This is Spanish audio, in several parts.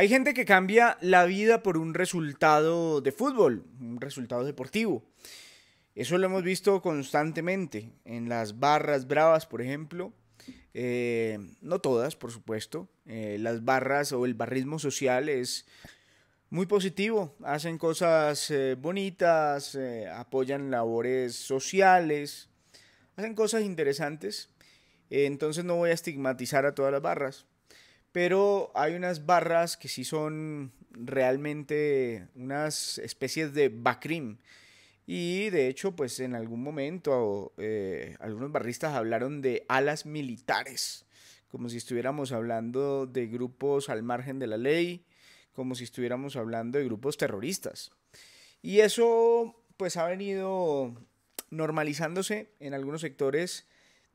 Hay gente que cambia la vida por un resultado de fútbol, un resultado deportivo. Eso lo hemos visto constantemente en las barras bravas, por ejemplo. Eh, no todas, por supuesto. Eh, las barras o el barrismo social es muy positivo. Hacen cosas eh, bonitas, apoyan labores sociales, hacen cosas interesantes. entonces no voy a estigmatizar a todas las barras. Pero hay unas barras que sí son realmente unas especies de bacrim. Y de hecho, pues en algún momento eh, algunos barristas hablaron de alas militares, como si estuviéramos hablando de grupos al margen de la ley, como si estuviéramos hablando de grupos terroristas. Y eso pues ha venido normalizándose en algunos sectores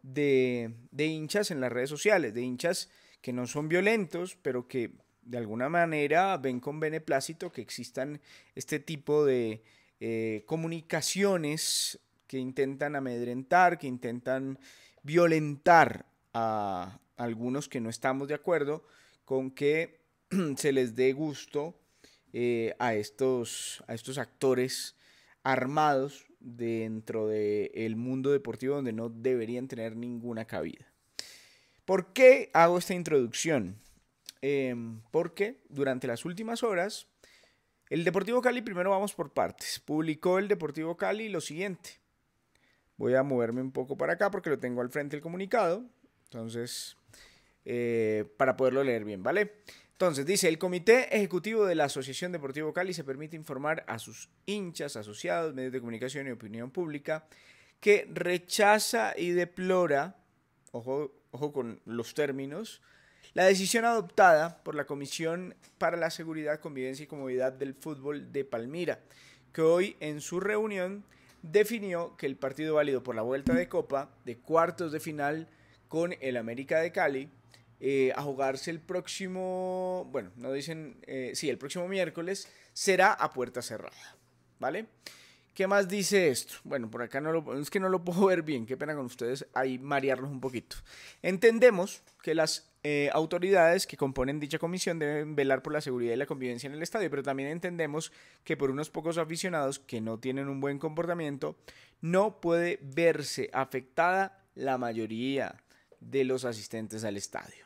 de, de hinchas en las redes sociales, de hinchas que no son violentos, pero que de alguna manera ven con beneplácito que existan este tipo de eh, comunicaciones que intentan amedrentar, que intentan violentar a algunos que no estamos de acuerdo con que se les dé gusto eh, a, estos, a estos actores armados dentro del mundo deportivo donde no deberían tener ninguna cabida. ¿Por qué hago esta introducción? Em, porque durante las últimas horas, el Deportivo Cali, primero vamos por partes, publicó el Deportivo Cali lo siguiente. Voy a moverme un poco para acá porque lo tengo al frente el comunicado. Entonces, eh, para poderlo leer bien, ¿vale? Entonces, dice, el Comité Ejecutivo de la Asociación Deportivo Cali se permite informar a sus hinchas, asociados, medios de comunicación y opinión pública que rechaza y deplora, ojo, ojo con los términos, la decisión adoptada por la Comisión para la Seguridad, Convivencia y Comodidad del Fútbol de Palmira, que hoy en su reunión definió que el partido válido por la vuelta de Copa de cuartos de final con el América de Cali eh, a jugarse el próximo, bueno, no dicen, eh, sí, el próximo miércoles será a puerta cerrada, ¿vale? ¿Qué más dice esto? Bueno, por acá no lo, es que no lo puedo ver bien, qué pena con ustedes ahí marearlos un poquito. Entendemos que las eh, autoridades que componen dicha comisión deben velar por la seguridad y la convivencia en el estadio, pero también entendemos que por unos pocos aficionados que no tienen un buen comportamiento, no puede verse afectada la mayoría de los asistentes al estadio.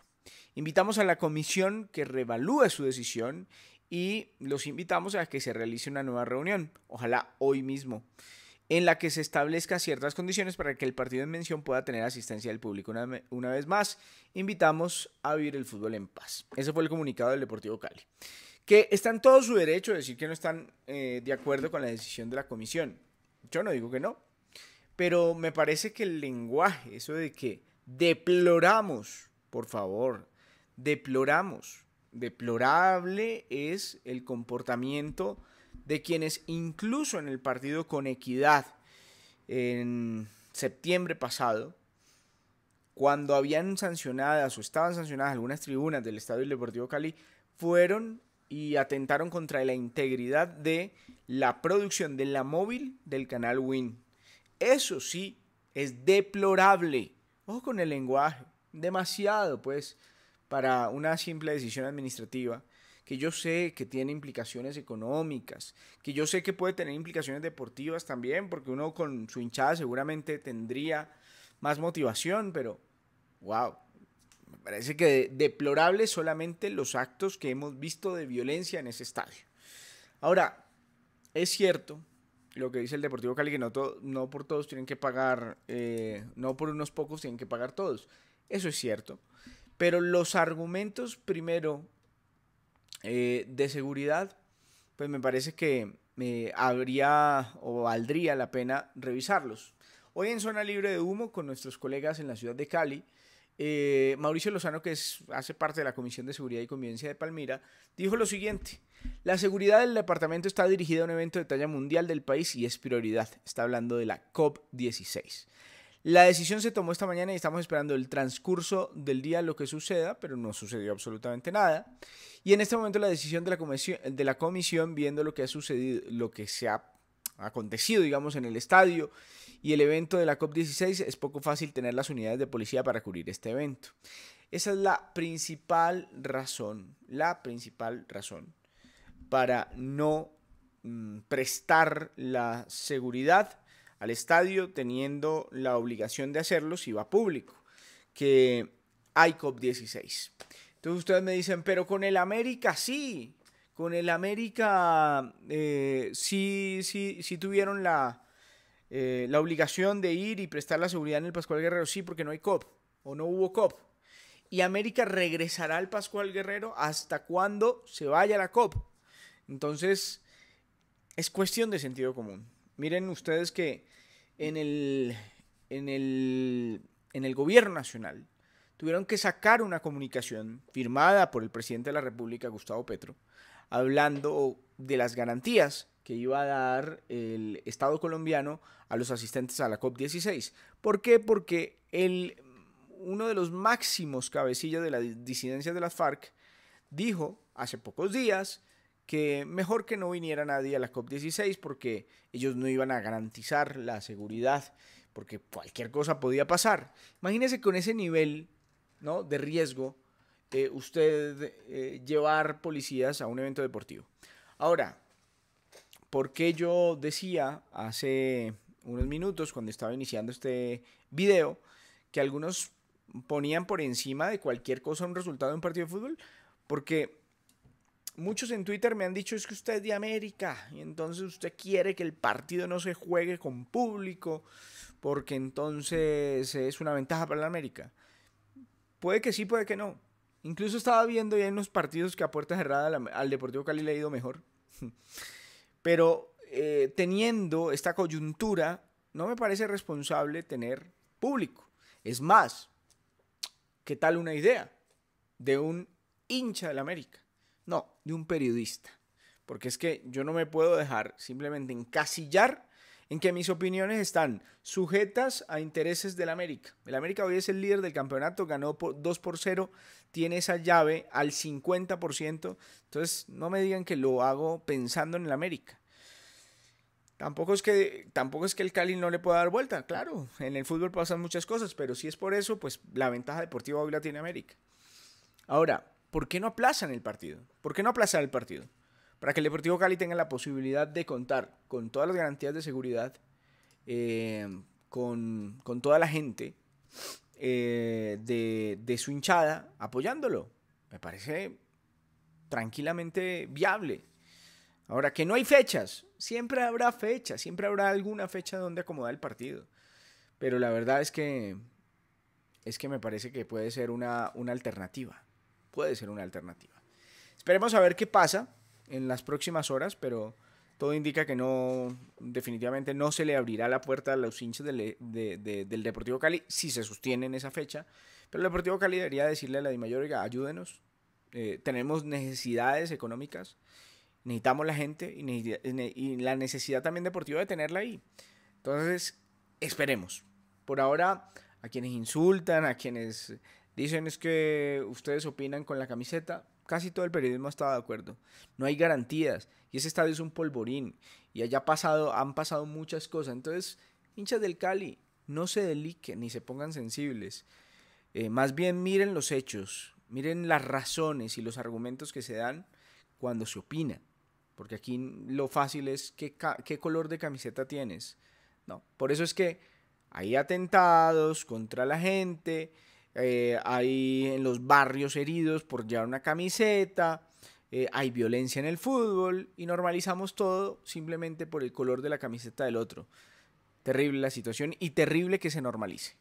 Invitamos a la comisión que revalúe su decisión y los invitamos a que se realice una nueva reunión, ojalá hoy mismo, en la que se establezca ciertas condiciones para que el partido en mención pueda tener asistencia del público. Una, vez más, invitamos a vivir el fútbol en paz. Ese fue el comunicado del Deportivo Cali. Que está en todo su derecho de decir que no están eh, de acuerdo con la decisión de la comisión. Yo no digo que no. Pero me parece que el lenguaje, eso de que deploramos, por favor, deploramos deplorable es el comportamiento de quienes incluso en el partido con equidad en septiembre pasado, cuando habían sancionadas o estaban sancionadas algunas tribunas del Estadio Deportivo Cali, fueron y atentaron contra la integridad de la producción de la móvil del canal Win. Eso sí, es deplorable. Ojo con el lenguaje. Demasiado, pues para una simple decisión administrativa que yo sé que tiene implicaciones económicas, que yo sé que puede tener implicaciones deportivas también, porque uno con su hinchada seguramente tendría más motivación, pero wow, me parece que deplorable solamente los actos que hemos visto de violencia en ese estadio. Ahora, es cierto lo que dice el Deportivo Cali, que no, no por todos tienen que pagar, eh, no por unos pocos tienen que pagar todos. Eso es cierto. Pero los argumentos, primero, eh, de seguridad, pues me parece que eh, habría o valdría la pena revisarlos. Hoy en Zona Libre de Humo, con nuestros colegas en la ciudad de Cali, eh, Mauricio Lozano, que es, hace parte de la Comisión de Seguridad y Convivencia de Palmira, dijo lo siguiente. La seguridad del departamento está dirigida a un evento de talla mundial del país y es prioridad. Está hablando de la COP16. La decisión se tomó esta mañana y estamos esperando el transcurso del día lo que suceda, pero no sucedió absolutamente nada. Y en este momento la decisión de la comisión, de la comisión viendo lo que ha sucedido, lo que se ha acontecido, digamos, en el estadio y el evento de la COP16, es poco fácil tener las unidades de policía para cubrir este evento. Esa es la principal razón, la principal razón para no mm, prestar la seguridad al estadio teniendo la obligación de hacerlo si va público, que hay COP16. Entonces ustedes me dicen, pero con el América sí, con el América eh, sí, sí, sí tuvieron la, eh, la obligación de ir y prestar la seguridad en el Pascual Guerrero, sí, porque no hay COP o no hubo COP. Y América regresará al Pascual Guerrero hasta cuando se vaya la COP. Entonces, es cuestión de sentido común. Miren ustedes que en el, en el, en el gobierno nacional tuvieron que sacar una comunicación firmada por el presidente de la República, Gustavo Petro, hablando de las garantías que iba a dar el Estado colombiano a los asistentes a la COP16. ¿Por qué? Porque el, uno de los máximos cabecillas de la disidencia de las FARC dijo hace pocos días que mejor que no viniera nadie a la COP16 porque ellos no iban a garantizar la seguridad, porque cualquier cosa podía pasar. Imagínese con ese nivel ¿no? de riesgo eh, usted eh, llevar policías a un evento deportivo. Ahora, ¿por qué yo decía hace unos minutos cuando estaba iniciando este video que algunos ponían por encima de cualquier cosa un resultado de un partido de fútbol? Porque muchos en Twitter me han dicho es que usted es de América y entonces usted quiere que el partido no se juegue con público porque entonces es una ventaja para la América. Puede que sí, puede que no. Incluso estaba viendo ya en los partidos que a puerta cerrada al Deportivo Cali le ha ido mejor. Pero eh, teniendo esta coyuntura, no me parece responsable tener público. Es más, ¿qué tal una idea de un hincha del América? No, de un periodista. Porque es que yo no me puedo dejar simplemente encasillar en que mis opiniones están sujetas a intereses del América. El América hoy es el líder del campeonato, ganó por 2 por 0, tiene esa llave al 50%. Entonces, no me digan que lo hago pensando en el América. Tampoco es que tampoco es que el Cali no le pueda dar vuelta, claro, en el fútbol pasan muchas cosas, pero si es por eso, pues la ventaja deportiva hoy la tiene América. Ahora, ¿por qué no aplazan el partido? ¿Por qué no aplazar el partido? Para que el Deportivo Cali tenga la posibilidad de contar con todas las garantías de seguridad, eh, con, toda la gente eh, de, de su hinchada apoyándolo. Me parece tranquilamente viable. Ahora, que no hay fechas, siempre habrá fechas, siempre habrá alguna fecha donde acomodar el partido. Pero la verdad es que es que me parece que puede ser una, una alternativa puede ser una alternativa. Esperemos a ver qué pasa en las próximas horas, pero todo indica que no, definitivamente no se le abrirá la puerta a los hinchas del, del Deportivo Cali si se sostiene en esa fecha. Pero el Deportivo Cali debería decirle a la Dimayor, oiga, ayúdenos, eh, tenemos necesidades económicas, necesitamos la gente y, y la necesidad también deportiva de tenerla ahí. Entonces, esperemos. Por ahora, a quienes insultan, a quienes Dicen es que ustedes opinan con la camiseta. Casi todo el periodismo está de acuerdo. No hay garantías. Y ese estadio es un polvorín. Y allá pasado, han pasado muchas cosas. Entonces, hinchas del Cali, no se deliquen ni se pongan sensibles. Eh, más bien miren los hechos. Miren las razones y los argumentos que se dan cuando se opina. Porque aquí lo fácil es qué, qué color de camiseta tienes. No, por eso es que hay atentados contra la gente eh, hay en los barrios heridos por llevar una camiseta, eh, hay violencia en el fútbol y normalizamos todo simplemente por el color de la camiseta del otro. Terrible la situación y terrible que se normalice.